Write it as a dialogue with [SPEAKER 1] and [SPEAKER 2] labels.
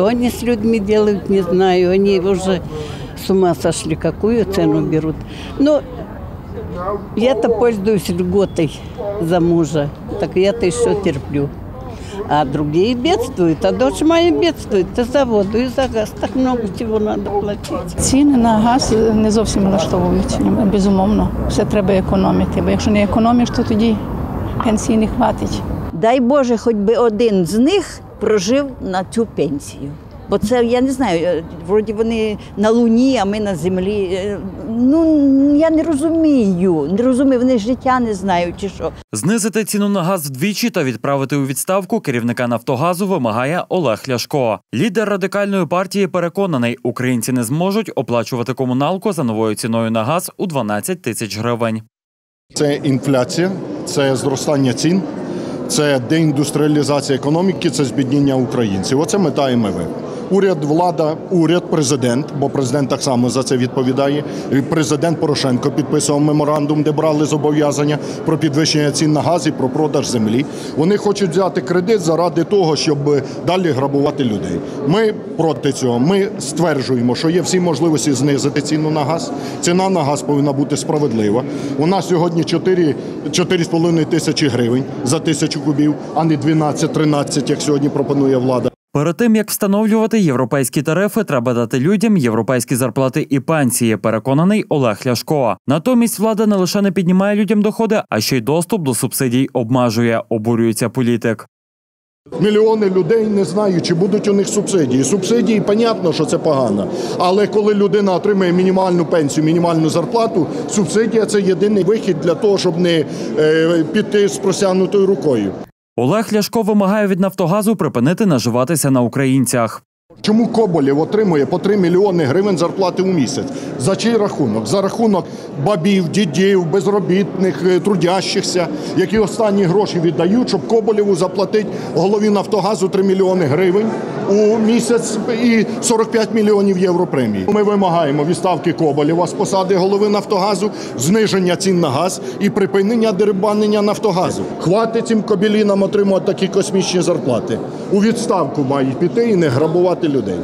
[SPEAKER 1] что они с людьми делают, не знаю. Они уже с ума сошли, какую цену берут. Но я-то пользуюсь льготой за мужа, так я-то еще терплю. А другие бедствуют, а дочь моя бедствует и за воду, и за газ. Так много чего надо платить.
[SPEAKER 2] Ціни на газ не зовсім влаштовують. Безумовно, все треба економити. Бо якщо не економиш, то тоді пенсії не хватить.
[SPEAKER 3] Дай Боже, хоч би один з них прожив на цю пенсію. Бо це я не знаю, е, вроді вони на Луні, а ми на землі. Е, Ну я не розумію, не розумію, вони життя не знають чи що.
[SPEAKER 4] Знизити ціну на газ вдвічі та відправити у відставку керівника Нафтогазу вимагає Олег Ляшко. Лідер радикальної партії переконаний, українці не зможуть оплачувати комуналку за новою ціною на газ у 12 тисяч гривень.
[SPEAKER 5] Це інфляція, це зростання цін, це деіндустріалізація економіки, це збідніння українців. Оце мета МВ. Уряд, влада, уряд, президент, бо президент так само за це відповідає. Президент Порошенко підписував меморандум, де брали зобов'язання про підвищення цін на газ і про продаж землі. Вони хочуть взяти кредит заради того, щоб далі грабувати людей. Ми проти цього. Ми стверджуємо, що є всі можливості знизити ціну на газ. Ціна на газ повинна бути справедлива. У нас сьогодні 4, 4,5 тисячі гривень за тисячу кубів, а не 12-13, як сьогодні пропонує влада.
[SPEAKER 4] Перед тим як встановлювати європейські тарифи, треба дати людям європейські зарплати і пенсії. Переконаний Олег Ляшко. Натомість влада не лише не піднімає людям доходи, а ще й доступ до субсидій обмежує. Обурюється політик.
[SPEAKER 5] Мільйони людей не знають, чи будуть у них субсидії. Субсидії, понятно, що це погано. Але коли людина отримує мінімальну пенсію, мінімальну зарплату, субсидія це єдиний вихід для того, щоб не е, піти з просягнутою рукою.
[SPEAKER 4] Олег Ляшко вимагає від Нафтогазу припинити наживатися на українцях.
[SPEAKER 5] Чому Коболєв отримує по 3 мільйони гривень зарплати у місяць? За чий рахунок? За рахунок бабів, дідів, безробітних, е, трудящихся, які останні гроші віддають, щоб Коболєву заплатити голові Нафтогазу 3 мільйони гривень у місяць і 45 мільйонів євро премії. Ми вимагаємо відставки Коболєва з посади голови Нафтогазу, зниження цін на газ і припинення дерибанення Нафтогазу. Хватить цим кобілінам отримувати такі космічні зарплати. У відставку мають піти і не грабувати людей.